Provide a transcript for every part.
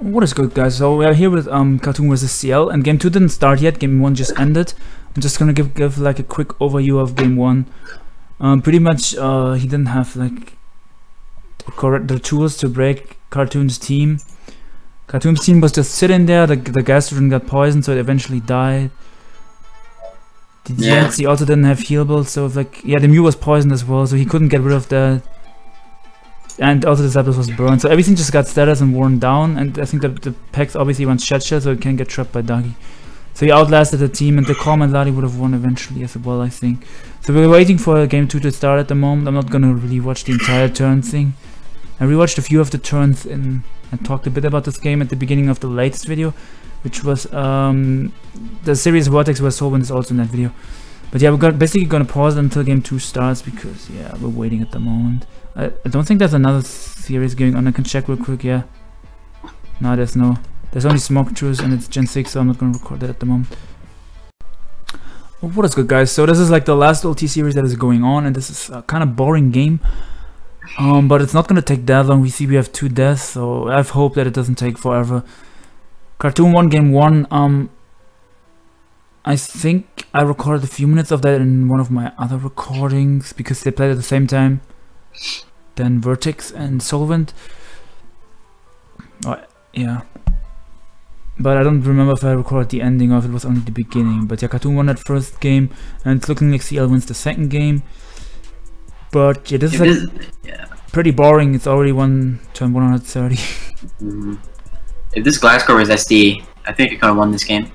What is good guys? So we are here with um Cartoon vs CL and game 2 didn't start yet, game 1 just ended. I'm just gonna give give like a quick overview of game 1. Um pretty much uh he didn't have like the correct the tools to break Cartoon's team. Cartoon's team was just sitting there, the the Gastrodon got poisoned so it eventually died. The Yeah. GNC also didn't have heal healables, so if like yeah the Mew was poisoned as well, so he couldn't get rid of that. And also the Zapdos was burned, so everything just got status and worn down. And I think that the Pex obviously wants Shed Shell, so it can't get trapped by Dagi. So he outlasted the team, and the Calm and Ladi would have won eventually as well, I think. So we're waiting for game two to start at the moment. I'm not gonna really watch the entire turn thing. I rewatched a few of the turns in and talked a bit about this game at the beginning of the latest video, which was um, the series Vortex vs Solvent is also in that video. But yeah, we're basically gonna pause until game two starts because yeah, we're waiting at the moment. I, I don't think there's another series going on. I can check real quick. Yeah, no, there's no. There's only Smoke Truce and it's Gen 6, so I'm not gonna record that at the moment. What is good, guys? So this is like the last LT series that is going on, and this is a kind of boring game. Um, but it's not gonna take that long. We see we have two deaths, so I have hope that it doesn't take forever. Cartoon one, game one. Um, I think I recorded a few minutes of that in one of my other recordings because they played at the same time. Then Vertex and Solvent. Oh, yeah. But I don't remember if I recorded the ending or if it was only the beginning. But yeah, Cartoon won that first game, and it's looking like CL wins the second game. But yeah, this is It like is, yeah. pretty boring. It's already one turn 130. Mhm. If this Gliscor was SD, I think I could have won this game.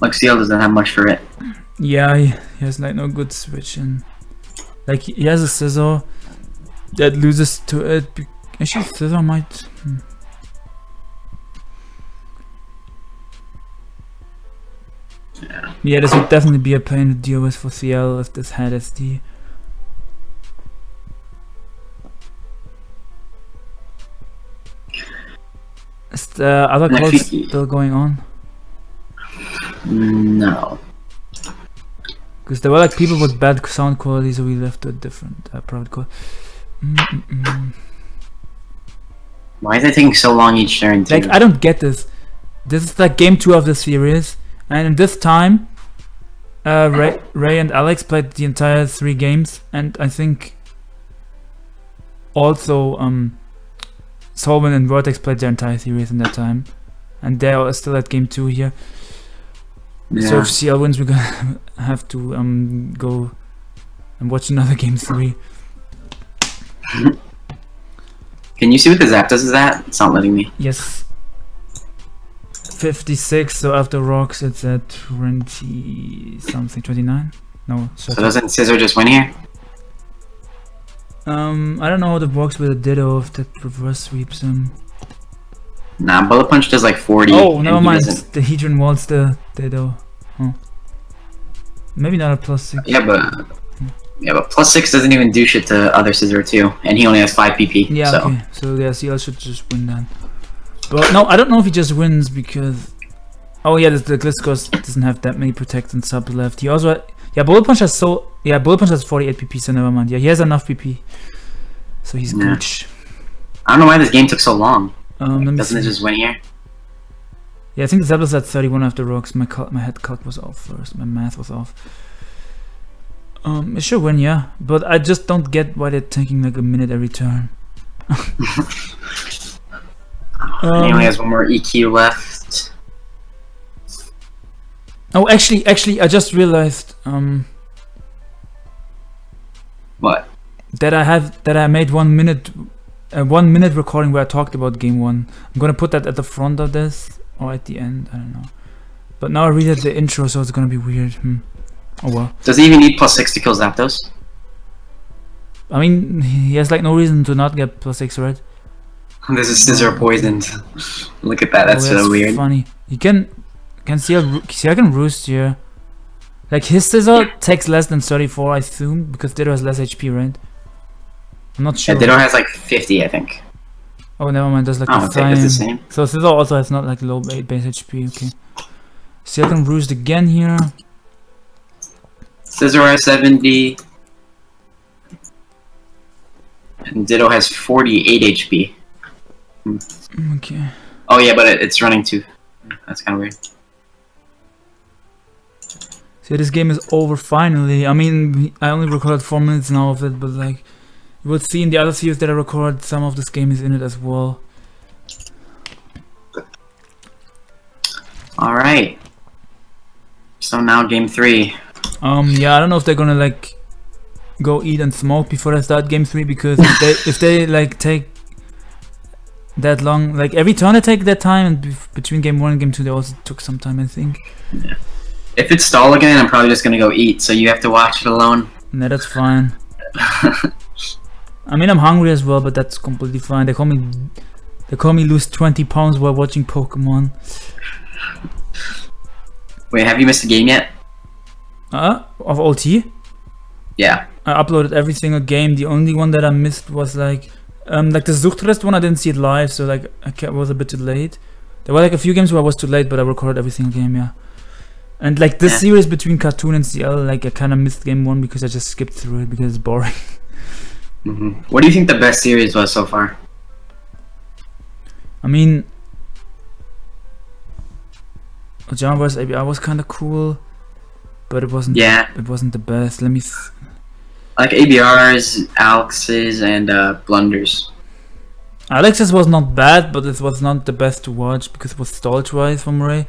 Like CL doesn't have much for it. Yeah, he, has like no good switching. Like he has a Scizor that loses to it. Actually, Scizor might. hmm. Yeah. Yeah, this would definitely be a pain to deal with for CL if this had SD. Is the other And think- still going on? No. Because there were like people with bad sound quality, so we left a different uh, private call. Mm -mm -mm. Why is it taking so long each turn? Too? Like I don't get this. This is like game two of the series, and in this time, uh, Ray, Ray and Alex played the entire three games, and I think also um, Solvin and Vortex played their entire series in that time, and they are still at game two here. So yeah. if CL wins, we're gonna have to um go and watch another game three. Can you see what the Zapdos is that It's not letting me. Yes. 56, so after rocks it's at 20 something, 29? No, So doesn't Scizor just win here? Um, I don't know how that works with a Ditto if that reverse sweeps him. Nah, Bullet Punch does like 40. Oh, never mind, doesn't- the Heatran walls the Ditto. Oh. Maybe not a plus 6. Yeah, but yeah, but plus six doesn't even do shit to other Scizor too, and he only has five PP. Yeah, so okay, so yeah, CL should just win then. But no, I don't know if he just wins because... Oh yeah, the, the Gliscor doesn't have that many protect and subs left. He also... Yeah, Bullet Punch has so... Yeah, Bullet Punch has 48 PP, so never mind. Yeah, he has enough PP. So he's Yeah. good. I don't know why this game took so long. Um, Doesn't it just win here? Yeah, I think the Zapdos at 31 after rocks. My my head calc was off first. My math was off. Um, it should win, yeah. But I just don't get why they're taking like a minute every turn. And he Um, only has one more EQ left. oh, actually, actually, I just realized um What? that I have that I made one minute, uh, one minute recording where I talked about game one. I'm gonna put that at the front of this or at the end. I don't know. But now I read the intro, so it's gonna be weird. Hmm. Oh well. Does he even need plus six to kill Zapdos? I mean, he has like no reason to not get plus six, right? This is Scizor poisoned. Look at that. That's Oh, so weird. Funny. You can can see a see I can roost here. Like his Scizor takes less than 34, I assume, because Ditto has less HP, right? I'm not Yeah, sure. Ditto has like 50, I think. oh, never mind. There's like Oh, the okay, the same. same. So Scizor also has not like low base HP. Okay. Can roost again here. Scizor has 70. And Ditto has 48 HP. Hmm. Okay. Oh yeah, but it, it's running too. That's kind of weird. See, this game is over finally. I mean, I only recorded 4 minutes now of it, but like, you will see in the other series that I record, some of this game is in it as well. Alright. So now game three. Um, yeah, I don't know if they're gonna like go eat and smoke before I start game three because if they if they like take that long, like every turn they take that time, and between game one and game two they also took some time, I think. Yeah. If it's stall again, I'm probably just gonna go eat, so you have to watch it alone. No, that's fine. I mean, I'm hungry as well, but that's completely fine. They call me they call me lose 20 pounds while watching Pokemon. Wait, have you missed a game yet? Uh, of OT. Yeah. I uploaded every single game. The only one that I missed was like, um, like the Zuchtrest one. I didn't see it live, so like I was a bit too late. There were like a few games where I was too late, but I recorded every single game. Yeah. And like this Yeah. series between Cartoon and CL, like I kind of missed game one because I just skipped through it because it's boring. hmm What do you think the best series was so far? I mean, John vs. ABI was kind of cool, but it wasn't. Yeah, It wasn't the best. Let me. Like ABRs, Alex's, and uh, Blunders. Alex's was not bad, but it was not the best to watch because it was stall twice from Ray.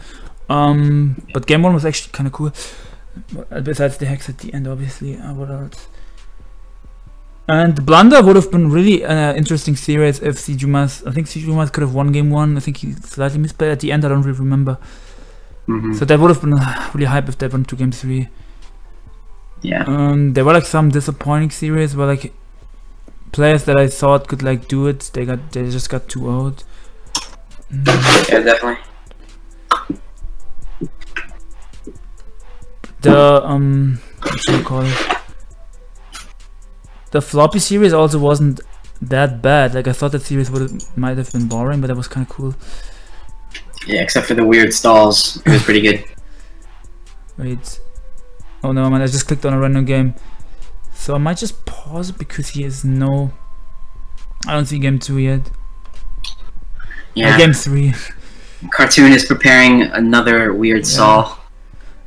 Um, but game one was actually kind of cool. Uh, Besides the hex at the end, obviously. Uh, what else? And Blunder would have been really an uh, interesting series if Sijumas. I think Sijumas could have won game one. I think he slightly misplayed at the end. I don't really remember. hmm So that would have been really hype if they went to game three. Yeah. Um, there were like some disappointing series where like players that I thought could like do it, they got they just got too old. Mm. Yeah, definitely. The um, what should you call it? The floppy series also wasn't that bad. Like I thought that series would have might have been boring, but that was kind of cool. Yeah, except for the weird stalls. It was pretty good. Wait, oh no, man! I just clicked on a random game, so I might just pause it because he has no. I don't see game two yet. Or Yeah. game three. Cartoon is preparing another weird stall.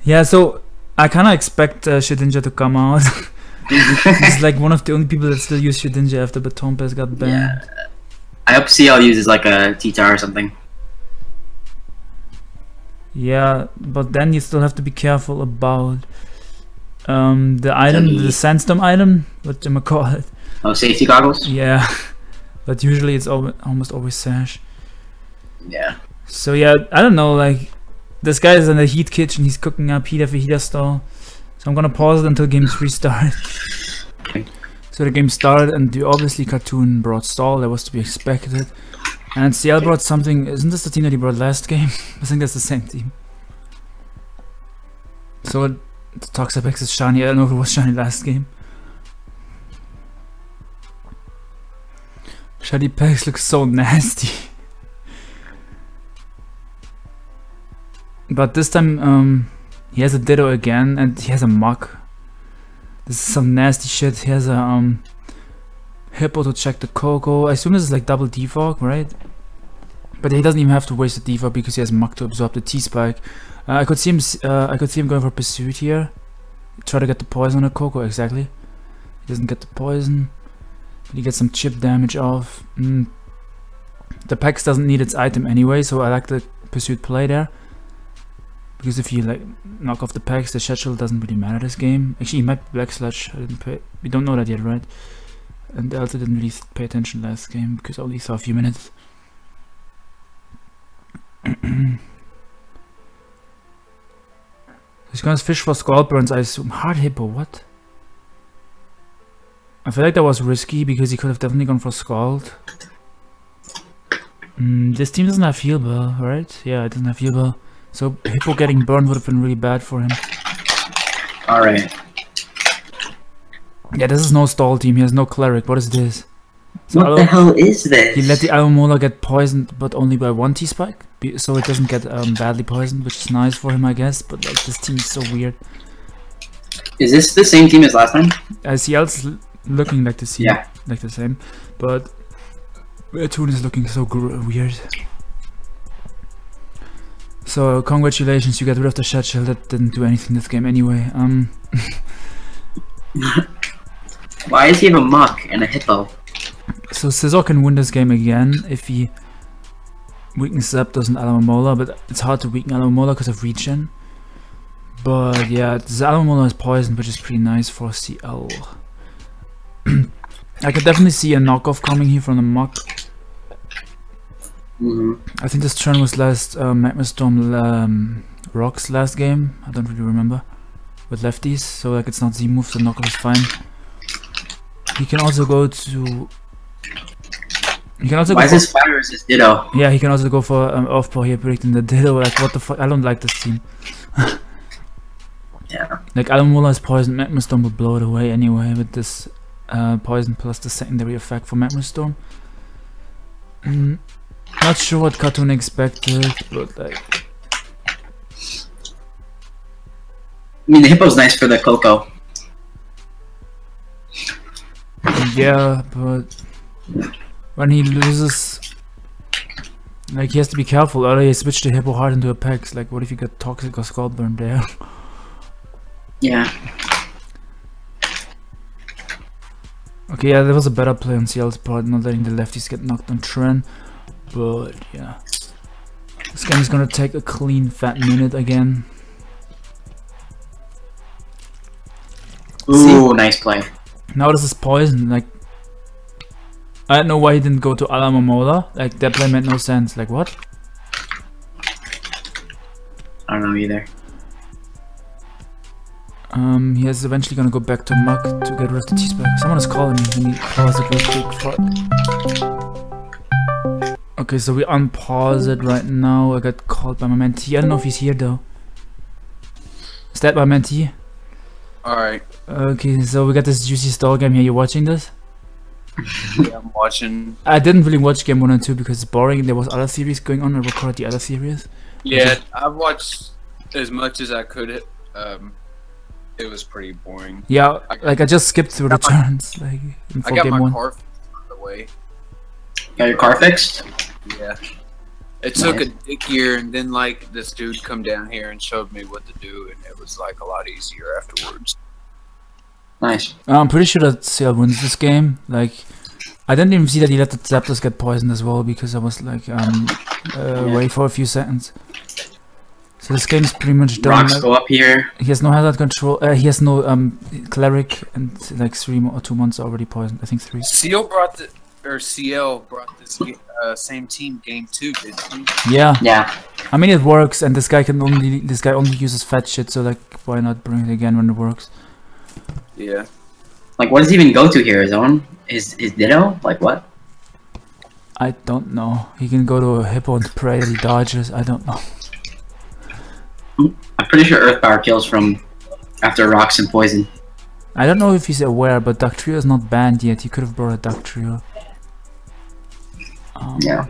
Yeah, so I kind of expect uh, Shedinja to come out. He's like one of the only people that still use Shedinja after Baton Pass got banned. Yeah. I hope CL uses like a T-Tar or something. Yeah, but then you still have to be careful about um, the item, the sandstorm item, what do you call it? Oh, safety goggles? Yeah, but usually it's al- almost always Sash. Yeah. So yeah, I don't know, like, this guy is in the heat kitchen, he's cooking up heat after heater stall. So I'm gonna pause it until game 3 starts. Okay. So the game started and the obviously cartoon brought stall, that was to be expected. And CL brought something, isn't this the team that he brought last game? I think that's the same team. So it, the Toxapex is shiny, I don't know if it was shiny last game. Shiny Pex looks so nasty. But this time, um, he has a Ditto again, and he has a Muck. This is some nasty shit. He has a um, Hippo to check the Coco. I assume this is like double defog, right? But he doesn't even have to waste the defog because he has Muck to absorb the T-Spike. Uh, I could see him. Uh, I could see him going for Pursuit here. Try to get the poison on the Coco exactly. He doesn't get the poison. But he gets some chip damage off. Mm. The Pex doesn't need its item anyway, so I like the Pursuit play there. Because if you like knock off the packs, the schedule doesn't really matter this game. Actually, he might be Black Sludge. I didn't pay. We don't know that yet, right? And I also didn't really pay attention last game because I only saw a few minutes. He's gonna fish for Scald burns, I assume. Hard Hippo, what? I feel like that was risky because he could have definitely gone for Scald. Mm, this team doesn't have heal bell, right? Yeah, it doesn't have heal bell. So Hippo getting burned would have been really bad for him. Alright. Yeah, this is no stall team. He has no cleric. What is this? So What the hell is this? he let the Alomomola get poisoned, but only by one T-Spike, so it doesn't get um, badly poisoned, which is nice for him, I guess. But like this team is so weird. Is this the same team as last time? ICL's looking like the same, Yeah. like the same, but Toon is looking so gr- weird. So congratulations, you got rid of the Shed Shell. That didn't do anything this game anyway. Um, Why does he have a muck and a hippo? so Scizor can win this game again if he weakens Zapdos and Alomomola, but it's hard to weaken Alomomola because of regen. But yeah, Alomomola is poisoned, which is pretty nice for CL. I could definitely see a knockoff coming here from the Muck. Hmm I think this turn was last uh, Magma Storm um, Rocks last game. I don't really remember. With lefties, so like it's not Z move, so knockoff is fine. He can also go to. He can also Why go is this fire resist Ditto? Yeah, he can also go for um, Earth Power here, predicting the Ditto. Like what the fuck? I don't like this team. Yeah. Like Alamola is poison, Magma Storm will blow it away anyway with this uh, poison plus the secondary effect for Magma Storm. Not sure what Cartoon expected, but like I mean, the hippo's nice for the Coco. yeah, but when he loses, like he has to be careful. Earlier he switched the Hippo heart into a Pex. Like what if you get Toxic or Scald burn there? Yeah. okay, yeah, there was a better play on CL's part, not letting the lefties get knocked on Tren. But yeah, this game is gonna take a clean fat minute again. Ooh, nice play. Now this is poison. Like I don't know why he didn't go to Alomomola. Like that play made no sense. Like what? I don't know either. Um, he is eventually gonna go back to Muck to get rid of the T-Spike. Someone is calling me. Let me pause it real quick. Okay, so we unpause it right now. I got called by my mentee. I don't know if he's here though. Is that my mentee? Alright, Okay, so we got this juicy stall game here. You watching this? yeah, I'm watching. I didn't really watch game one and two because it's boring. There was other series going on. I recorded the other series. Yeah, I watched as much as I could. Um, it was pretty boring. Yeah, like I just skipped through the turns, like I got game my one. car the way. Got your car fixed? Yeah. It took Nice. a dick year, and then like this dude come down here and showed me what to do, and it was like a lot easier afterwards. Nice. I'm pretty sure that CL wins this game. Like, I didn't even see that he let the Zapdos get poisoned as well because I was like, um, uh, Yeah. wait for a few seconds. So this game is pretty much done. Rocks go up here. he has no hazard control. Uh, he has no um cleric, and like three or two months already poisoned. I think three. Seal brought the or CL brought this uh, same team game two, didn't he? Yeah, Yeah. I mean it works, and this guy can only this guy only uses fat shit. So like, why not bring it again when it works? Yeah. Like, what does he even go to here? His own? His, his Ditto? Like, what? I don't know. He can go to a hippo and pray that he dodges. I don't know. I'm pretty sure Earth Power kills from after Rocks and Poison. I don't know if he's aware, but Dugtrio is not banned yet. He could have brought a Dugtrio. Um, Yeah.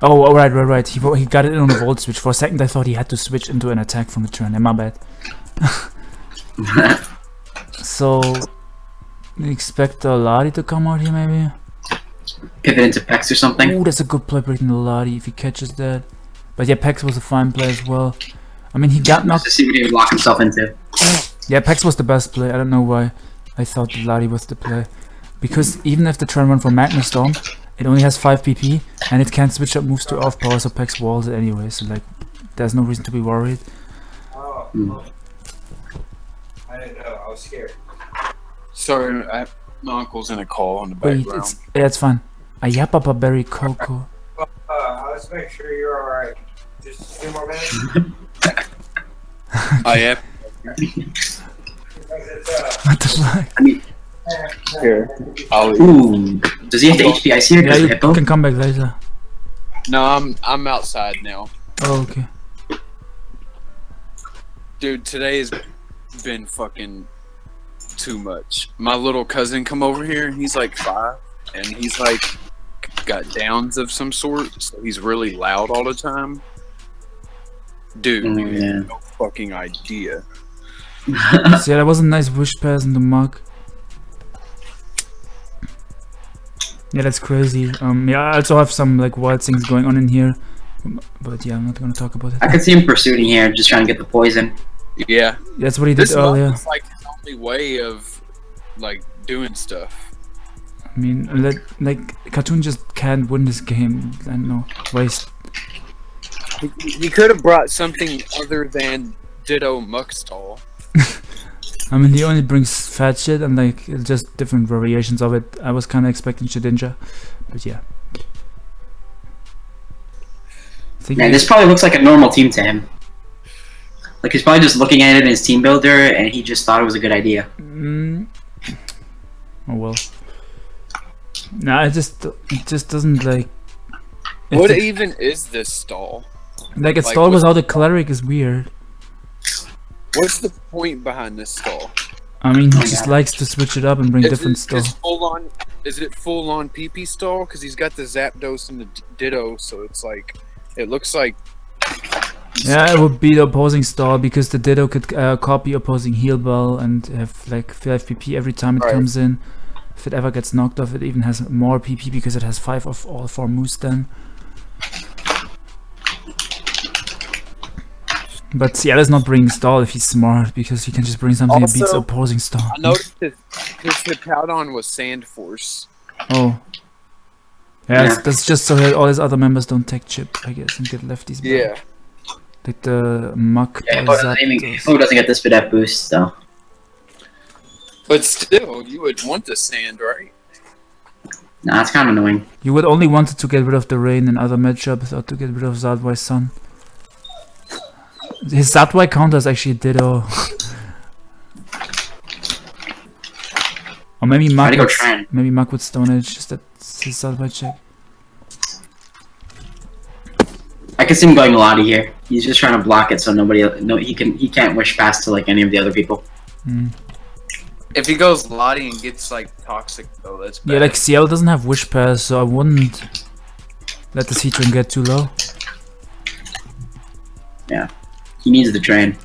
Oh, oh, right, right, right. He he got it on a volt switch. For a second, I thought he had to switch into an attack from the turn. My bad. So, expect the Lari to come out here, maybe. Pivot into Pex or something. Ooh, that's a good play, breaking the Lari if he catches that. But yeah, Pex was a fine play as well. I mean, he got knocked. to see what he would lock himself into. Yeah, Pex was the best play. I don't know why I thought the Lari was the play. Because even if the turn went for Magma Storm, it only has 5 PP and it can't switch up moves to Earth Power, so Pex walls it anyway. So, like, there's no reason to be worried. Oh. I didn't know. I was scared. Sorry, I, my uncle's in a call on the Wait, background. it's, yeah, it's fine. A Iapapa Berry Coco. Uh, I was making sure you're alright. Just two more minutes. I am. Because it's, What the fuck? I mean, Here. I'll ooh. Does he have the HP ice here? Yeah, you Hippo? can come back later. No, I'm I'm outside now. Oh, okay. Dude, today has been fucking too much. My little cousin come over here, and he's like five, and he's like got downs of some sort, so he's really loud all the time. Dude, Mm, you yeah. have no fucking idea. So yeah, that was a nice wish pass in the mug. Yeah, that's crazy. Um, yeah, I also have some like wild things going on in here, Um, but yeah, I'm not gonna talk about it. I could see him pursuing here, just trying to get the poison. Yeah, That's what he did this mug earlier. is like his only way of like doing stuff. I mean, let, like cartoon just can't win this game. I don't know, waste. He, he could have brought something other than Ditto Muckstall. I mean, he only brings fat shit and like just different variations of it. I was kind of expecting Shedinja, but yeah. Think Man, this probably looks like a normal team to him. Like he's probably just looking at it in his team builder, and he just thought it was a good idea. Mm. Oh well. Nah, it just it just doesn't like. What the- even is this stall? like a like, stall what- without a cleric is weird. What's the point behind this stall? I mean, he Oh, just likes to switch it up and bring Is different it, stuff. is full on? Is it full on PP stall? Because he's got the Zapdos and the Ditto, so it's like it looks like Yeah, it would be the opposing stall because the Ditto could uh, copy opposing heal bell and have like 5 PP every time it Right. comes in. If it ever gets knocked off, it even has more PP because it has 5 of all 4 moves then. But Ciele's not bringing stall if he's smart because he can just bring something that beats opposing stall. I noticed his, his Hippowdon was Sand Force. Oh. Yeah, Yeah. that's just so that all his other members don't take chip, I guess, and get lefties. back. Yeah, Like the muck. Yeah, or Hippo doesn't, even, Zapdos. Hippo doesn't get this Spadef boost, though. but still, you would want the Sand, right? Nah, it's kind of annoying. You would only want to get rid of the rain in other matchups or to get rid of Zadwai's sun. His Zard Y counter is actually Ditto. or maybe Try Mark to go maybe Mark would Stone Edge, just that's his Zard Y check. I can see him going Lottie here. He's just trying to block it so nobody, no, he can, he can't wish past to like any of the other people. Mm. If he goes Lottie and gets like toxic though, that's bad. Yeah, like Ciel doesn't have Wish Pass, so I wouldn't let the Citron get too low. He needs the train.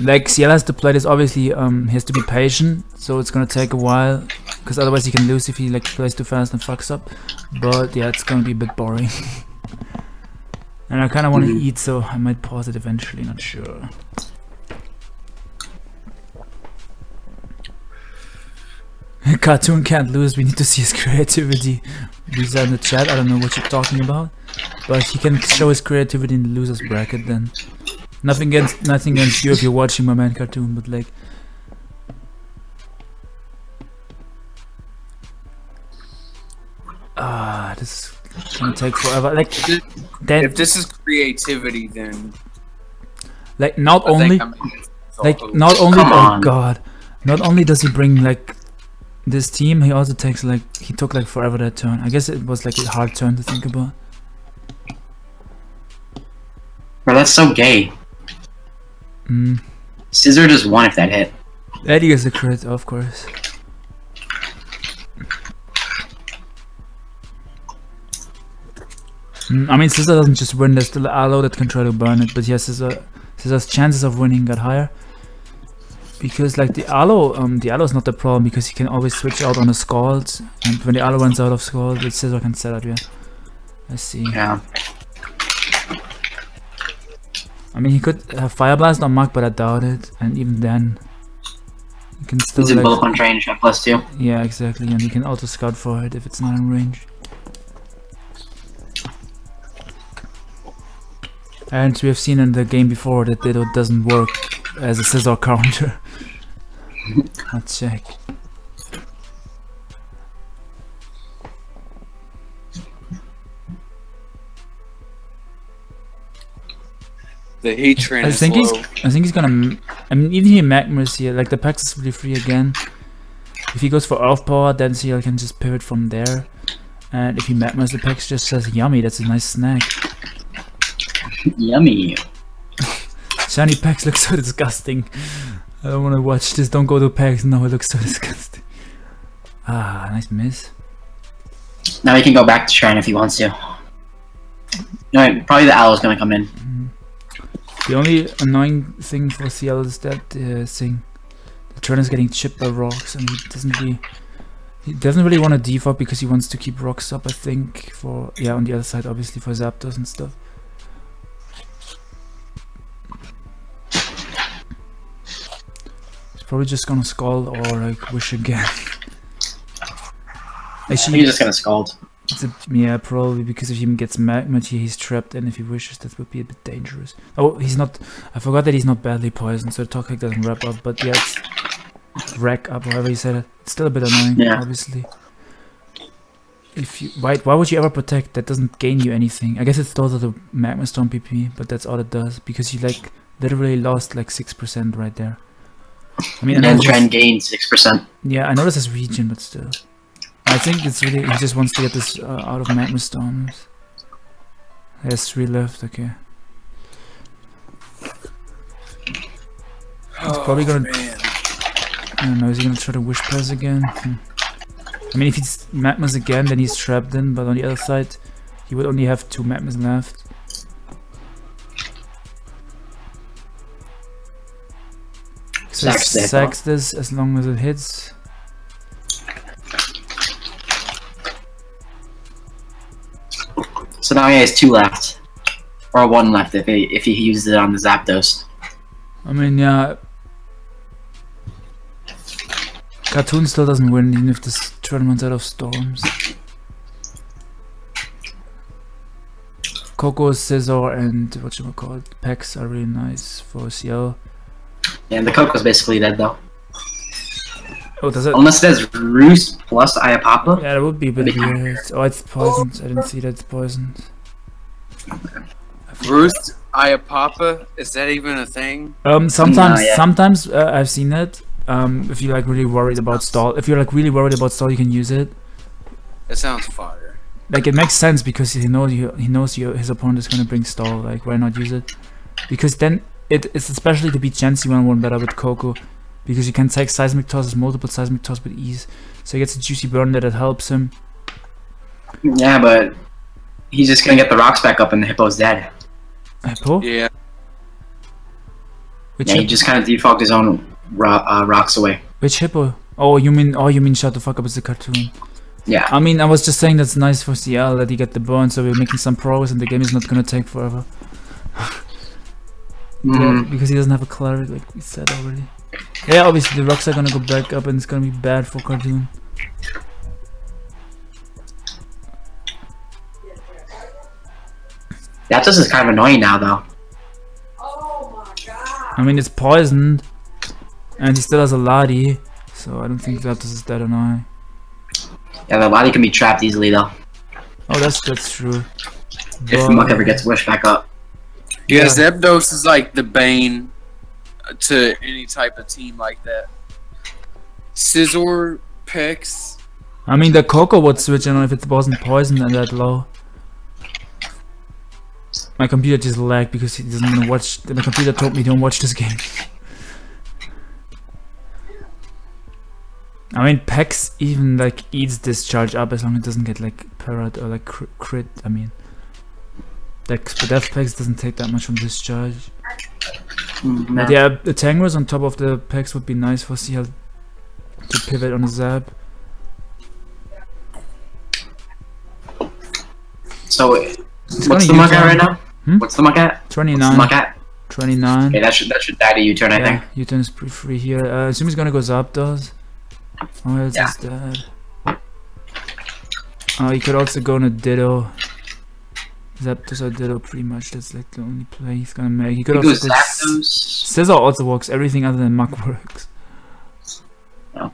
Like Ciel has to play this obviously um he has to be patient, so it's gonna take a while because otherwise he can lose if he like plays too fast and fucks up. But yeah, it's gonna be a bit boring. and I kinda wanna Mhm. eat so I might pause it eventually, not sure. Cartoon can't lose, we need to see his creativity. These are in the chat, I don't know what you're talking about. But he can show his creativity in the losers bracket then. Nothing against nothing against you if you're watching my man cartoon, but like Ah, this is gonna take forever. Like then if this is creativity, then like not I only think I'm against this like not only Come oh on. god. Not only does he bring like this team, he also takes like he took like forever that turn. I guess it was like a hard turn to think about. Bro, that's so gay. Mm. Scizor just won if that hit. Eddie is a crit, of course. Mm, I mean, Scizor doesn't just win, there's still Aloe that can try to burn it, but yeah, Scizor, Scizor's chances of winning got higher. Because, like, the Aloe, um, the Aloe is not the problem because he can always switch out on a Scald, and when the Aloe runs out of Scald, the Scizor can set up, yeah. Let's see. Yeah. I mean, he could have Fire Blast on Mark, but I doubt it, and even then, he can still, He's in like, bullet punch range at plus two. Yeah, exactly, and you can auto scout for it if it's not in range. And we have seen in the game before that Ditto doesn't work as a Scizor counter. I'll check. The heat train I is think he's. I think he's gonna I mean even he Magmas here, like the packs is really free again. If he goes for Earth Power, then CL can just pivot from there. And if he Magmas the packs just says yummy, that's a nice snack. Yummy. Shiny packs look so disgusting. I don't wanna watch this, don't go to packs, no it looks so disgusting. Ah, nice miss. Now he can go back to Shrine if he wants to. No, probably the owl is gonna come in. The only annoying thing for CL is that uh, thing. The turn is getting chipped by rocks and he doesn't really he doesn't really want to default because he wants to keep rocks up I think for yeah on the other side obviously for Zapdos and stuff. He's probably just gonna scald or like wish again. Actually, he's just gonna scald. It's a, yeah, probably because if he gets magma, he's trapped, and if he wishes, that would be a bit dangerous. Oh, he's not. I forgot that he's not badly poisoned, so Toxic doesn't wrap up. But yeah, it's rack up, however you said it. It's still a bit annoying, Yeah. obviously. If you why why would you ever protect? That doesn't gain you anything. I guess it's thought of the magma storm PP, but that's all it does because you like literally lost like six percent right there. I mean, And then try and gain six percent. yeah, I know this is region, but still. I think it's really, he just wants to get this uh, out of Magma Storms. There's three left, okay. He's probably gonna- Man. I don't know, is he gonna try to Wish Pass again? Hmm. I mean, if he's Magmas again, then he's trapped in, but on the other side, he would only have two Magmas left. So Sacks the sacks this as long as it hits. So now he has two left, or one left if he if he uses it on the Zapdos. I mean, yeah. Cartoon still doesn't win, even if this tournament's out of storms. Coco, Scizor, and what you call it, Pex are really nice for CL. And the Coco's basically dead though, Oh, does it? unless there's Roost plus Iapapa. Yeah, that would be a bit weird. Oh, it's poisoned. I didn't see that it's poisoned. Roost Iapapa, is that even a thing? Um, sometimes, yeah. sometimes uh, I've seen it. Um, if you're like really worried about stall, if you're like really worried about stall, you can use it. It sounds fire. like it makes sense because he knows you he knows you his opponent is gonna bring stall like why not use it because then it, it's especially to beat Chansey one one better with Coco because you can take seismic tosses multiple seismic tosses with ease so he gets a juicy burn that helps him Yeah, but he's just gonna get the rocks back up and the hippo's dead. Hippo? Yeah. which, Yeah, he just kind of defogged his own ro- uh, rocks away. which hippo oh you mean oh you mean shut the fuck up it's a cartoon Yeah. I mean I was just saying that's nice for CL that he got the burn so we're making some progress and the game is not gonna take forever Yeah, Mm, because he doesn't have a cleric like we said already. Yeah, obviously the rocks are gonna go back up and it's gonna be bad for cartoon. Zapdos is kind of annoying now though. Oh my god. I mean it's poisoned and he still has a Ladi, so I don't think Zapdos is that annoying. Yeah, the body can be trapped easily though. Oh that's that's true. If But- Muck ever gets wished back up. Yeah, Yeah. Zapdos is like the bane to any type of team like that. Scizor Pex, I mean the Coco would switch on if it wasn't poisoned and that low. My computer just lagged because he doesn't watch the computer told me don't watch this game. I mean Pex even like eats discharge up as long as it doesn't get like parrot or like cr- crit I mean like but Death Pex doesn't take that much from discharge. Mm, But yeah, the Tangrowth on top of the Pex would be nice for CL to pivot on a zap. So It's what's the gonna Muck use, at right now? Hmm? What's the Muck at? What's the 29, Muck at? 29. Okay, that should that should die to U-turn, I think. U-turn is pretty free here. Uh, I assume he's gonna go Zapdos. Oh, else Yeah. is dead. Oh, he could also go on a Ditto. Zapdos or Ditto, pretty much. That's like the only play he's gonna make. He could also go. Zapdos. Scizor also works. Everything other than Muck works. Oh.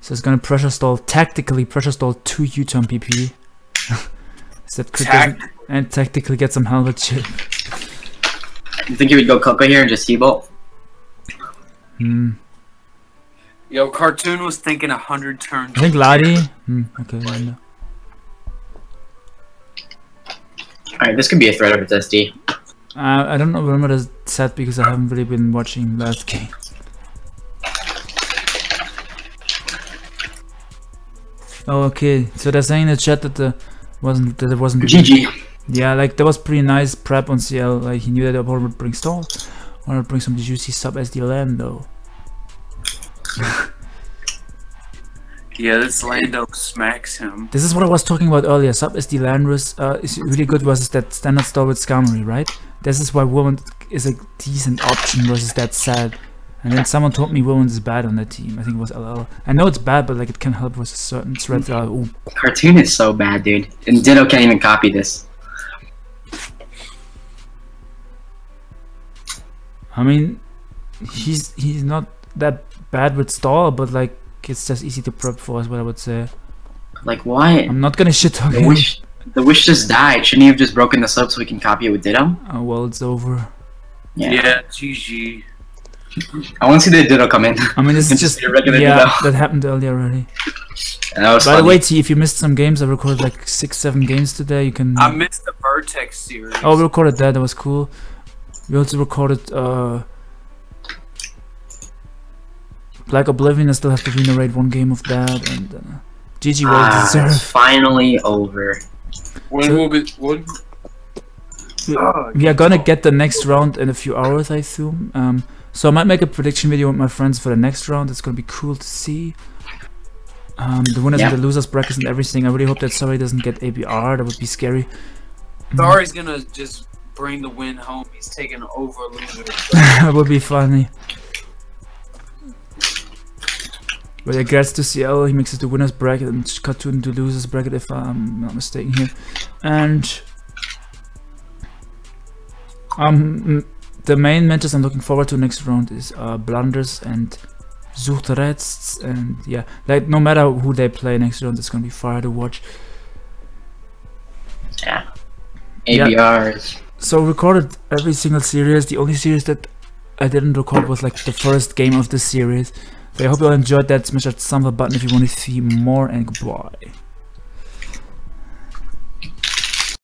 So it's gonna pressure stall tactically pressure stall two U-turn PP. so that could Tac- doesn't- and tactically get some helmet chip. You think he would go Coco here and just T-Bolt? Hmm. Yo, Cartoon was thinking a hundred turns. I think Ladi. Hmm. Okay. yeah, no. Alright, this could be a threat of its SD. Uh, I don't know remember the set because I haven't really been watching last game. Oh, okay. So they're saying in the chat that the wasn't that it wasn't. GG. Yeah, like that was pretty nice prep on CL. Like he knew that the opponent would bring stall, or would bring some juicy sub SD land though. Yeah, this Lando smacks him. This is what I was talking about earlier. Sub SD Landorus uh, is really good versus that standard stall with Skarmory, right? This is why Woman is a decent option versus that sad. And then someone told me Woman is bad on that team. I think it was LL. I know it's bad, but like it can help with certain threats. Uh. Cartoon is so bad, dude. And Ditto can't even copy this. I mean, he's he's not that bad with stall, but like it's just easy to prep for, is what I would say. Like, why? I'm not gonna shit talk The him. wish, the wish just died. Shouldn't he have just broken this up so we can copy it with Ditto? Oh well, it's over. Yeah. Yeah. GG. I want to see the Ditto come in. I mean, it's Just just a regular yeah, Ditto. that happened earlier already. that was By the way, T, if you missed some games, I recorded like six, seven games today. You can. I missed the Vertex series. Oh, we recorded that. That was cool. We also recorded uh, Black Oblivion. I still have to re-narrate one game of that, and uh, GG well ah, it's finally over. when so- will be when? We- Oh, We are gonna get the next round in a few hours, I assume. Um, so I might make a prediction video with my friends for the next round. It's gonna be cool to see. Um, the winners Yeah. and the losers brackets and everything. I really hope that Sorry doesn't get ABR. That would be scary. Sorry's gonna just bring the win home. He's taking over losers. that would be funny. But yeah, gets to CL, he makes it to winners bracket and Cartoon to losers bracket if I'm not mistaken here. And um the main matches I'm looking forward to next round is uh Blunders and Zuchtrests and yeah, like no matter who they play next round, it's gonna be fire to watch. Yeah. Yeah. So recorded every single series. The only series that I didn't record was like the first game of the series. So I hope you all enjoyed that. Smash that thumb up button if you want to see more and goodbye.